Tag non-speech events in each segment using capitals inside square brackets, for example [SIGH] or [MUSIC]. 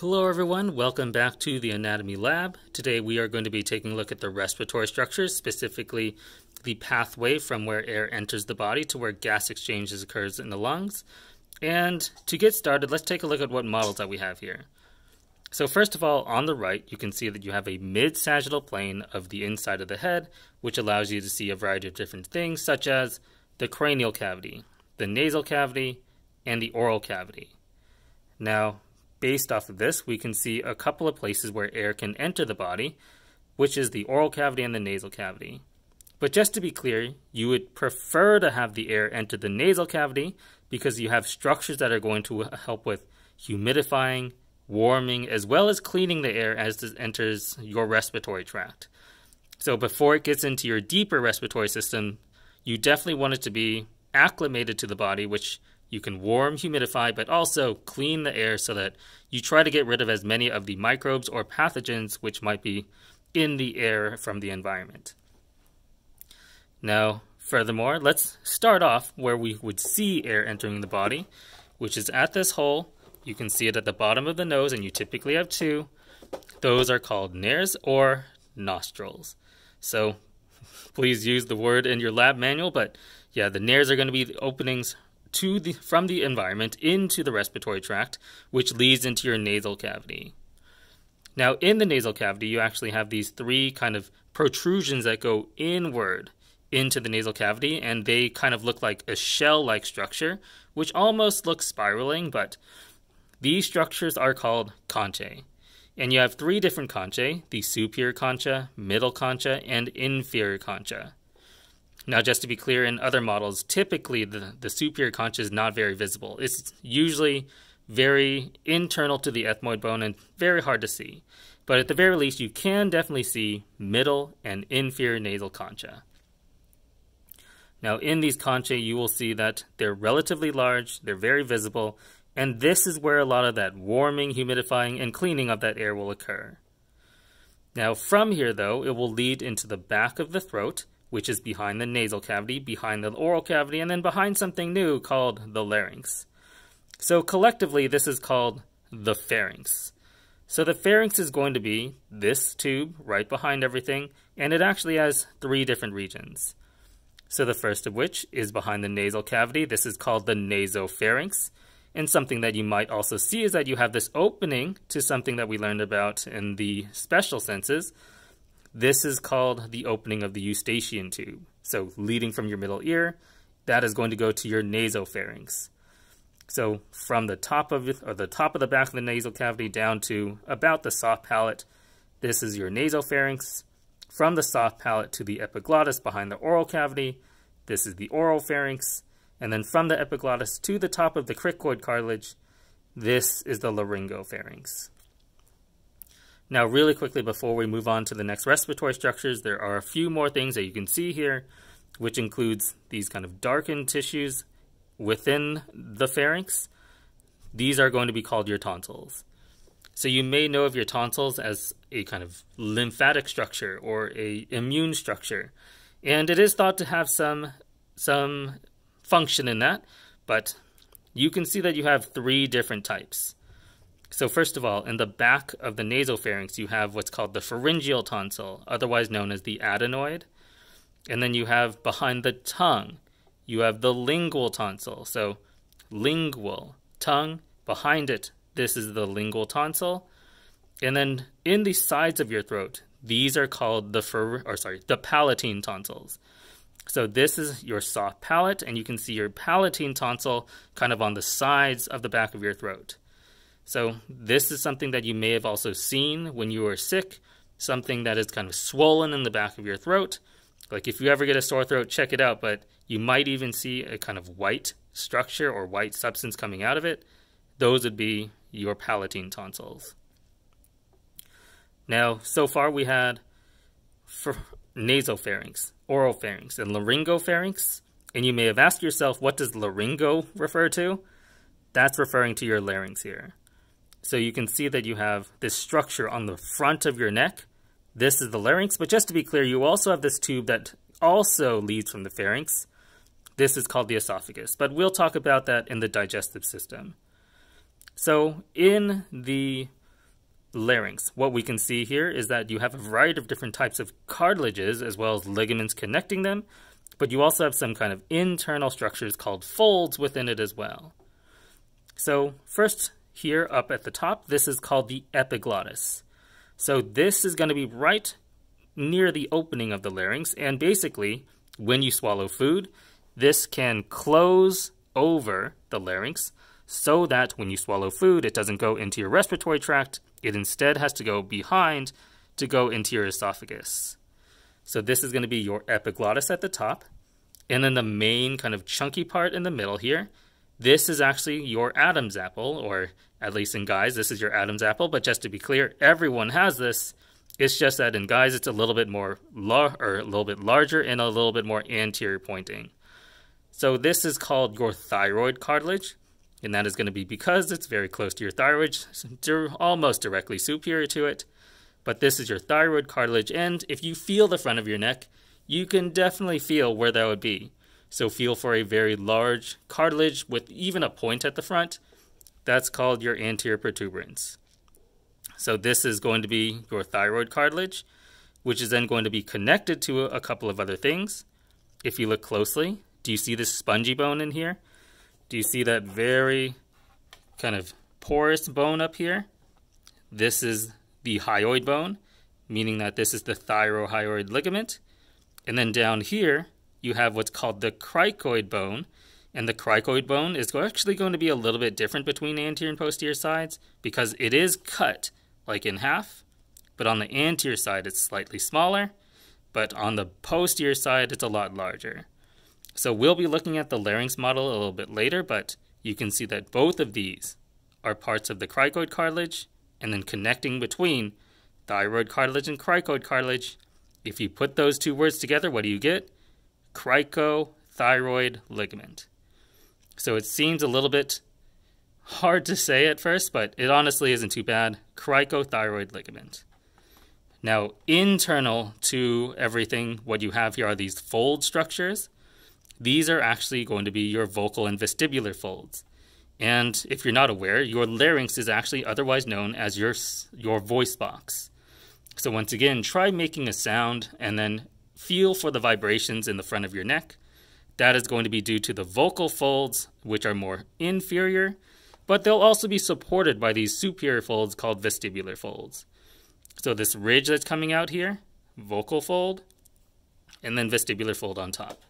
Hello everyone, welcome back to the Anatomy Lab. Today we are going to be taking a look at the respiratory structures, specifically the pathway from where air enters the body to where gas exchanges occurs in the lungs. And to get started, let's take a look at what models that we have here. So first of all, on the right, you can see that you have a mid-sagittal plane of the inside of the head, which allows you to see a variety of different things, such as the cranial cavity, the nasal cavity, and the oral cavity. Now, Based off of this, we can see a couple of places where air can enter the body, which is the oral cavity and the nasal cavity. But just to be clear, you would prefer to have the air enter the nasal cavity because you have structures that are going to help with humidifying, warming, as well as cleaning the air as it enters your respiratory tract. So before it gets into your deeper respiratory system, you definitely want it to be acclimated to the body, which you can warm, humidify, but also clean the air so that you try to get rid of as many of the microbes or pathogens which might be in the air from the environment. Now, furthermore, let's start off where we would see air entering the body, which is at this hole. You can see it at the bottom of the nose, and you typically have two. Those are called nares or nostrils. So [LAUGHS] please use the word in your lab manual, but yeah, the nares are going to be the openings to the from the environment into the respiratory tract, which leads into your nasal cavity. Now, in the nasal cavity, you actually have these three kind of protrusions that go inward into the nasal cavity, and they kind of look like a shell like structure, which almost looks spiraling, but these structures are called conchae. And you have three different conchae the superior concha, middle concha, and inferior concha. Now, just to be clear, in other models, typically the, the superior concha is not very visible. It's usually very internal to the ethmoid bone and very hard to see. But at the very least, you can definitely see middle and inferior nasal concha. Now, in these concha, you will see that they're relatively large, they're very visible, and this is where a lot of that warming, humidifying, and cleaning of that air will occur. Now, from here, though, it will lead into the back of the throat, which is behind the nasal cavity, behind the oral cavity, and then behind something new called the larynx. So collectively, this is called the pharynx. So the pharynx is going to be this tube right behind everything, and it actually has three different regions. So the first of which is behind the nasal cavity. This is called the nasopharynx. And something that you might also see is that you have this opening to something that we learned about in the special senses, this is called the opening of the eustachian tube. So leading from your middle ear, that is going to go to your nasopharynx. So from the top of it, or the top of the back of the nasal cavity down to about the soft palate, this is your nasopharynx. From the soft palate to the epiglottis behind the oral cavity, this is the oral pharynx. And then from the epiglottis to the top of the cricoid cartilage, this is the laryngopharynx. Now, really quickly before we move on to the next respiratory structures, there are a few more things that you can see here, which includes these kind of darkened tissues within the pharynx. These are going to be called your tonsils. So you may know of your tonsils as a kind of lymphatic structure or a immune structure. And it is thought to have some some function in that, but you can see that you have three different types. So first of all, in the back of the nasopharynx, you have what's called the pharyngeal tonsil, otherwise known as the adenoid. And then you have behind the tongue, you have the lingual tonsil. So lingual, tongue, behind it, this is the lingual tonsil. And then in the sides of your throat, these are called the for, or sorry, the palatine tonsils. So this is your soft palate, and you can see your palatine tonsil kind of on the sides of the back of your throat. So this is something that you may have also seen when you are sick, something that is kind of swollen in the back of your throat. Like if you ever get a sore throat, check it out, but you might even see a kind of white structure or white substance coming out of it. Those would be your palatine tonsils. Now, so far we had nasopharynx, oropharynx, and laryngopharynx. And you may have asked yourself, what does laryngo refer to? That's referring to your larynx here. So you can see that you have this structure on the front of your neck. This is the larynx, but just to be clear, you also have this tube that also leads from the pharynx. This is called the esophagus, but we'll talk about that in the digestive system. So in the larynx. What we can see here is that you have a variety of different types of cartilages as well as ligaments connecting them, but you also have some kind of internal structures called folds within it as well. So first here up at the top, this is called the epiglottis. So this is going to be right near the opening of the larynx, and basically, when you swallow food, this can close over the larynx so that when you swallow food, it doesn't go into your respiratory tract. It instead has to go behind to go into your esophagus. So this is going to be your epiglottis at the top. And then the main kind of chunky part in the middle here, this is actually your Adam's apple, or at least in guys, this is your Adam's apple. But just to be clear, everyone has this. It's just that in guys, it's a little bit more lar- or a little bit larger and a little bit more anterior pointing. So this is called your thyroid cartilage and that is going to be because it's very close to your thyroid, almost directly superior to it. But this is your thyroid cartilage, and if you feel the front of your neck, you can definitely feel where that would be. So feel for a very large cartilage with even a point at the front. That's called your anterior protuberance. So this is going to be your thyroid cartilage, which is then going to be connected to a couple of other things. If you look closely, do you see this spongy bone in here? Do you see that very kind of porous bone up here? This is the hyoid bone, meaning that this is the thyrohyoid ligament. And then down here, you have what's called the cricoid bone. And the cricoid bone is actually going to be a little bit different between anterior and posterior sides because it is cut like in half, but on the anterior side it's slightly smaller, but on the posterior side it's a lot larger. So we'll be looking at the larynx model a little bit later, but you can see that both of these are parts of the cricoid cartilage and then connecting between thyroid cartilage and cricoid cartilage. If you put those two words together, what do you get? Cricothyroid ligament. So it seems a little bit hard to say at first, but it honestly isn't too bad. Cricothyroid ligament. Now, internal to everything, what you have here are these fold structures. These are actually going to be your vocal and vestibular folds. And if you're not aware, your larynx is actually otherwise known as your, your voice box. So once again, try making a sound and then feel for the vibrations in the front of your neck. That is going to be due to the vocal folds, which are more inferior, but they'll also be supported by these superior folds called vestibular folds. So this ridge that's coming out here, vocal fold, and then vestibular fold on top.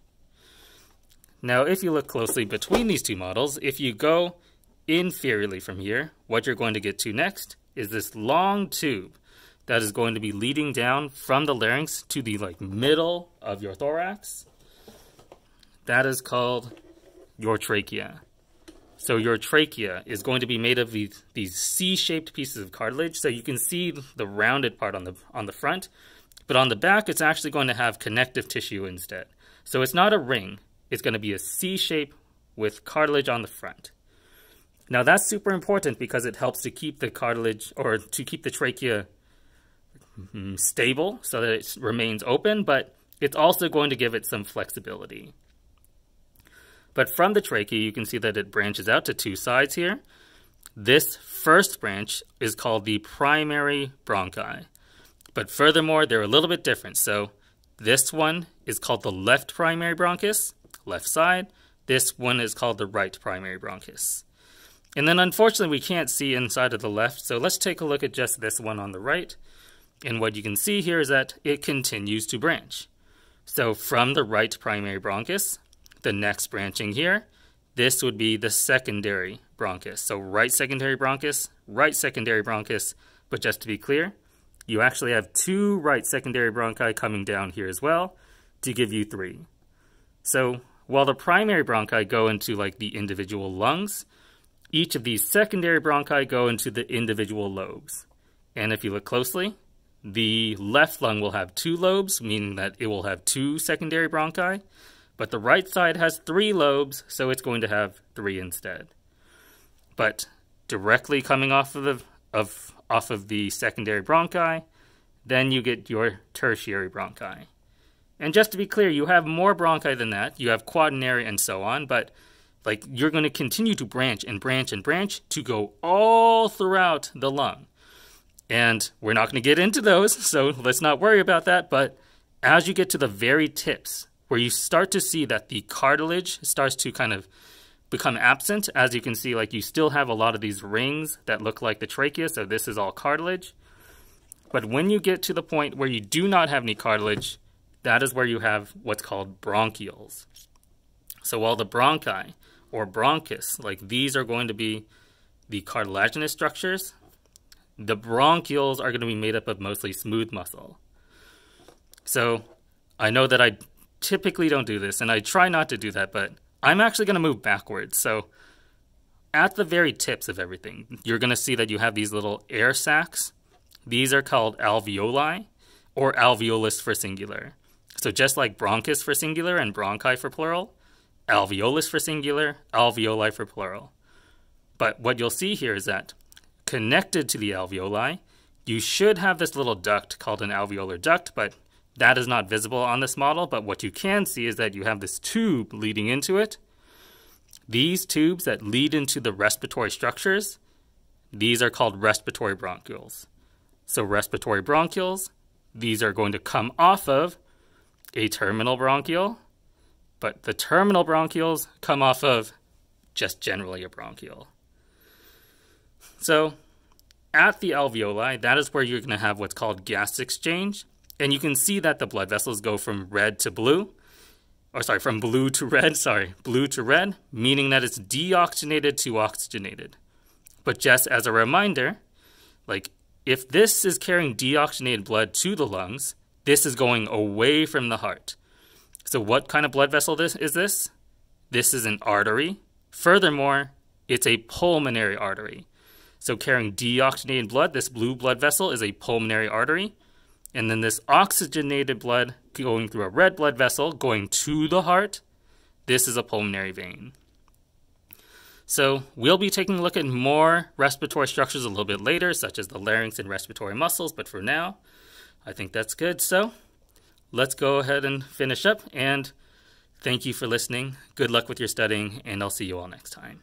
Now, if you look closely between these two models, if you go inferiorly from here, what you're going to get to next is this long tube that is going to be leading down from the larynx to the like middle of your thorax. That is called your trachea. So your trachea is going to be made of these, these C-shaped pieces of cartilage. So you can see the rounded part on the on the front, but on the back it's actually going to have connective tissue instead. So it's not a ring It's going to be a C shape with cartilage on the front. Now that's super important because it helps to keep the cartilage or to keep the trachea mm, stable so that it remains open, but it's also going to give it some flexibility. But from the trachea, you can see that it branches out to two sides here. This first branch is called the primary bronchi. But furthermore, they're a little bit different. So this one is called the left primary bronchus, left side. This one is called the right primary bronchus. And then unfortunately we can't see inside of the left, so let's take a look at just this one on the right. And what you can see here is that it continues to branch. So from the right primary bronchus, the next branching here, this would be the secondary bronchus. So right secondary bronchus, right secondary bronchus, but just to be clear, you actually have two right secondary bronchi coming down here as well to give you three. So while the primary bronchi go into like the individual lungs, each of these secondary bronchi go into the individual lobes. And if you look closely, the left lung will have two lobes, meaning that it will have two secondary bronchi, but the right side has three lobes, so it's going to have three instead. But directly coming off of the of off of the secondary bronchi, then you get your tertiary bronchi. And just to be clear, you have more bronchi than that. You have quaternary and so on, but like you're going to continue to branch and branch and branch to go all throughout the lung. And we're not going to get into those, [LAUGHS] so let's not worry about that. But as you get to the very tips, where you start to see that the cartilage starts to kind of become absent, as you can see, like you still have a lot of these rings that look like the trachea, so this is all cartilage. But when you get to the point where you do not have any cartilage, that is where you have what's called bronchioles. So while the bronchi or bronchus, like these are going to be the cartilaginous structures, the bronchioles are going to be made up of mostly smooth muscle. So I know that I typically don't do this, and I try not to do that, but I'm actually going to move backwards. So at the very tips of everything, you're going to see that you have these little air sacs. These are called alveoli or alveolus for singular. So just like bronchus for singular and bronchi for plural, alveolus for singular, alveoli for plural. But what you'll see here is that connected to the alveoli, you should have this little duct called an alveolar duct, but that is not visible on this model. But what you can see is that you have this tube leading into it. These tubes that lead into the respiratory structures, these are called respiratory bronchioles. So respiratory bronchioles, these are going to come off of a terminal bronchiole, but the terminal bronchioles come off of just generally a bronchiole. So at the alveoli, that is where you're going to have what's called gas exchange. And you can see that the blood vessels go from red to blue, or sorry, from blue to red, [LAUGHS] sorry, blue to red, meaning that it's deoxygenated to oxygenated. But just as a reminder, like if this is carrying deoxygenated blood to the lungs, this is going away from the heart. So what kind of blood vessel this is this? This is an artery. Furthermore, it's a pulmonary artery. So carrying deoxygenated blood, this blue blood vessel is a pulmonary artery. And then this oxygenated blood going through a red blood vessel going to the heart, this is a pulmonary vein. So we'll be taking a look at more respiratory structures a little bit later, such as the larynx and respiratory muscles, but for now, I think that's good. So let's go ahead and finish up, and thank you for listening. Good luck with your studying, and I'll see you all next time.